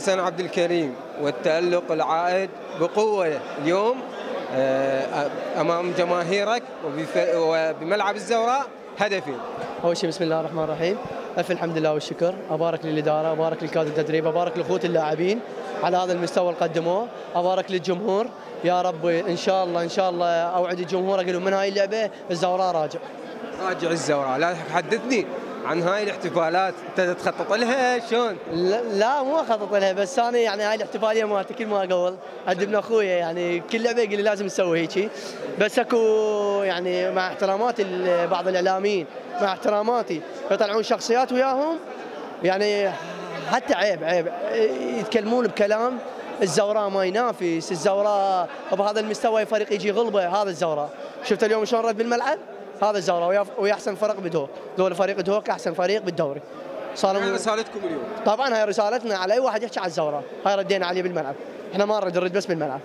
حسن عبد الكريم والتألق العائد بقوة اليوم آه، أمام جماهيرك وبملعب الزوراء هدفين. أول شيء بسم الله الرحمن الرحيم. ألف الحمد لله والشكر. أبارك للإدارة أبارك لكادر التدريب أبارك لاخوتي اللاعبين على هذا المستوى اللي قدموه. أبارك للجمهور. يا رب إن شاء الله إن شاء الله أوعد الجمهور لهم من هاي اللعبة؟ الزوراء راجع. راجع الزوراء. لا حدثني عن هاي الاحتفالات انت تخطط لها شلون؟ لا, مو أخطط لها بس أنا يعني هاي الاحتفالية مالتي كل ما أقول ادبنا اخويا يعني كل لعبة يقول لي لازم نسوي هيك. بس أكو يعني مع احتراماتي لبعض الإعلاميين مع احتراماتي يطلعون شخصيات وياهم يعني حتى عيب عيب. يتكلمون بكلام الزوراء ما ينافس الزوراء بهذا المستوى فريق يجي غلبة هذا الزوراء. شفت اليوم شلون رد بالملعب؟ هذا الزوراء ويا- أحسن فريق بدوك دول فريق دوك احسن فريق بالدوري. صار هاي رسالتكم اليوم؟ طبعا هاي رسالتنا على أي واحد يحكي على الزوراء هاي ردينا عليه بالملعب. إحنا ما نرد نرد بس بالملعب.